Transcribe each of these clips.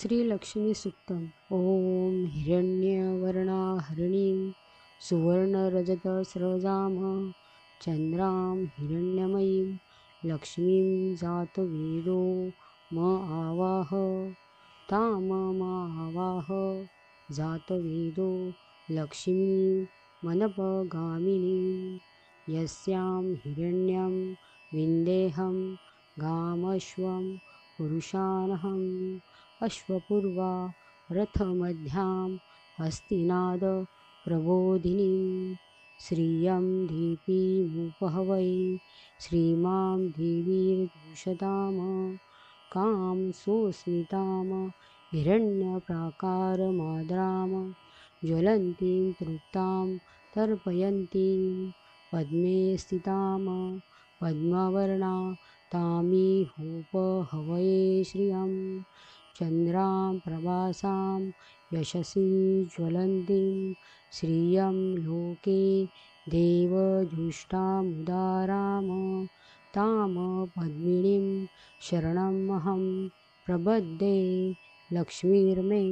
श्रीलक्ष्मीसुक्तम् ॐ हिरण्यवर्णाहरिणीं, सुवर्णरजतस्रजाम, चन्द्रां हिरण्यमयीं, लक्ष्मीं जातवेदो म आवाह, ताममावाह, जातवेदो लक्ष्मीं, मनपगामिनीं, यस्यां हिरण्यं, विन्देहं, गामश्वं पुरुषानहम् अश्वपूर्वा रथमध्यां हस्तिनाद प्रबोधिनीं। श्रियं दीपीमुपहवै श्रीमां देवीर्दूषताम कां सोऽस्मिताम हिरण्यप्राकारमाद्रां ज्वलन्तीं तृप्तां तर्पयन्तीं पद्मे स्थितां पद्मवर्णा तामीहोपहवये श्रियम् चन्द्रां प्रभासां यशसि ज्वलन्तीं श्रियं लोके देवजुष्टामुदाराम ताम पद्मिनीं शरणमहं प्रबद्धे लक्ष्मीर्मे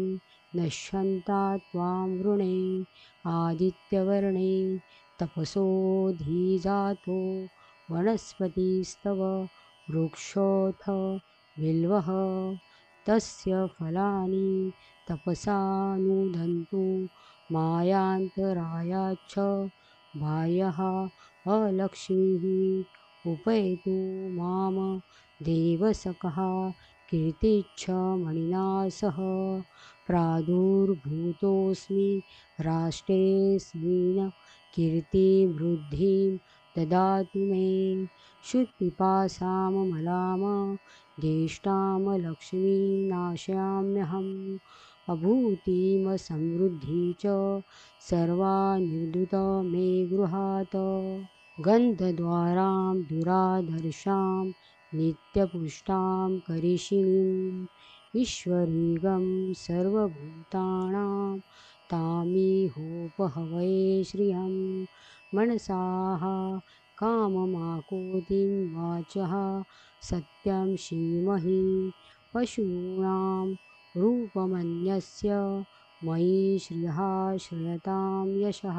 नश्यन्ता त्वां वृणे आदित्यवर्णे तपसोऽधिजातो वनस्पतिस्तव वृक्षोऽथ बिल्वः तस्य फलानि तपसानुदन्तु। मायान्तरायाच्च बाह्यः अलक्ष्मीः उपैतु माँ देवसखः कीर्तिच्छ मणिना सह प्रादुर्भूतोऽस्मि राष्ट्रेऽस्मिन् कीर्तिवृद्धिं ददातु मे शुत्पिपासामलाम देष्टां लक्ष्मीं नाशयाम्यहम् अभूतिमसमृद्धि च सर्वा निर्दुत मे गृहात्। गन्धद्वारां दुरादर्शां नित्यपुष्टां करिषिणीम् ईश्वरीगं सर्वभूतानां तामीहोपहवये श्रियं मनसाः काममाकोतिं वाचः सत्यं श्रीमहि पशूनां रूपमन्यस्य मयि श्रियः श्रयतां यशः।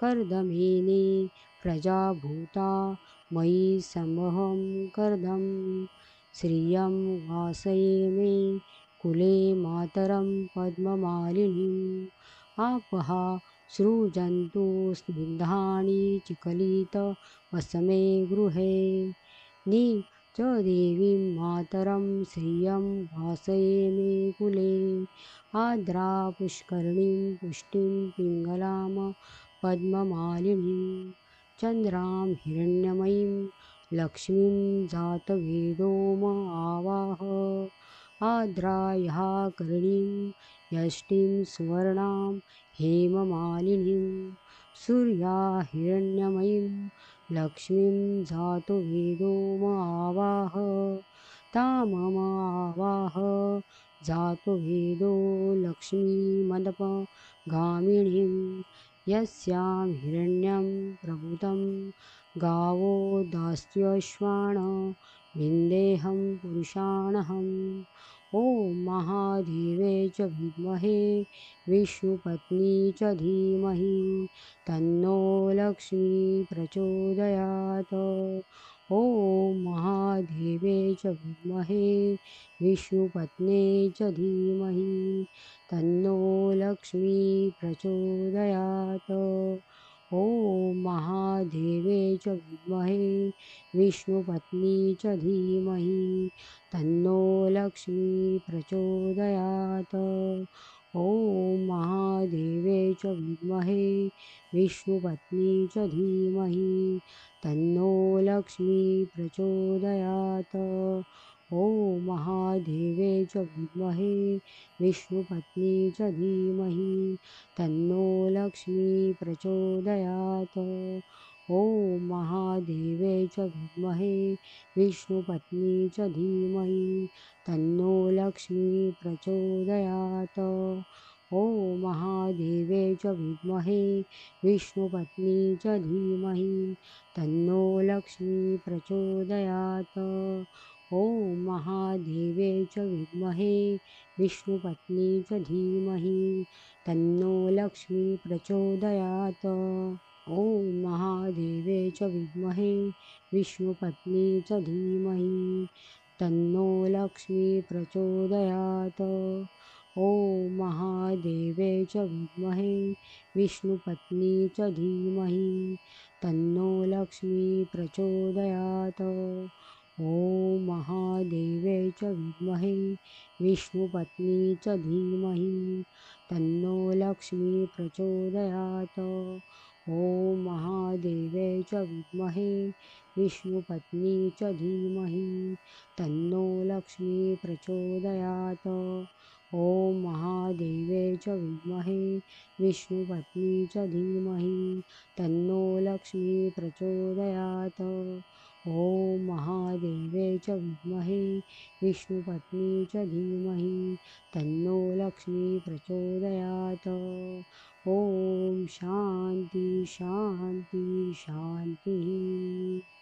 कर्दमेने प्रजाभूता मयि समहं कर्दं श्रियं वासये मे कुले मातरं पद्ममालिनीम्। आपः सृजन्तु स्निग्धानि चिकलितवसमे गृहे। नि च देवीं मातरं श्रियं वासये मे कुले। आद्रा पुष्करणीं पुष्टिं पिङ्गलां पद्ममालिनीं, चन्द्रां हिरण्यमयीं लक्ष्मीं जातवेदो म आवाह आद्रायाः करणीं यष्टिं सुवर्णां हेममालिनीं सूर्या हिरण्यमयीं लक्ष्मीं जातो वेदो म आवाह ताममावाह जातो वेदो लक्ष्मीमदपगामिनीं यस्यां हिरण्यं प्रभुतं गावो दास्त्यश्वाण विन्देहं पुरुषाणहम् ॐ महादेवे च विद्महे, विष्णुपत्नी च धीमहि, तन्नो लक्ष्मी प्रचोदयात्। ॐ महादेवे च विद्महे, विष्णुपत्ने च धीमहि, तन्नो लक्ष्मी प्रचोदयात्। ॐ महादेवे च विद्महे विष्णुपत्नी च धीमहि, तन्नो लक्ष्मी प्रचोदयात्। ॐ महादेवे च विद्महे विष्णुपत्नी च धीमहि, तन्नो लक्ष्मी प्रचोदयात्। च विद्महे विष्णुपत्नी च धीमहि, तन्नो लक्ष्मी प्रचोदयात्। ॐ महादेवे च विद्महे विष्णुपत्नी च धीमहि, तन्नो लक्ष्मी प्रचोदयात्। ॐ महादेवे च विद्महे विष्णुपत्नी च धीमहि, तन्नो लक्ष्मी प्रचोदयात्। ॐ महादेवे च विद्महे, विष्णुपत्नी च धीमहि, तन्नो लक्ष्मी प्रचोदयात्। ॐ महादेवे च विद्महे, विष्णुपत्नी च धीमहि, तन्नो लक्ष्मी प्रचोदयात्। ॐ महादेवे च विद्महे, विष्णुपत्नी च धीमहि, तन्नो लक्ष्मी प्रचोदयात्। ॐ महादेवे च विद्महे, विष्णुपत्नी च धीमहि, तन्नो लक्ष्मी प्रचोदयात्। ॐ महादेवे च विद्महे, विष्णुपत्नी च धीमहि, तन्नो लक्ष्मी प्रचोदयात्। ॐ महादेवे च विद्महे, विष्णुपत्नी च धीमहि, तन्नो लक्ष्मी प्रचोदयात्। ॐ महादेवे च विद्महे विष्णुपत्नी च धीमहि तन्नो लक्ष्मी प्रचोदयात्। ॐ शान्ति शान्ति शान्तिः।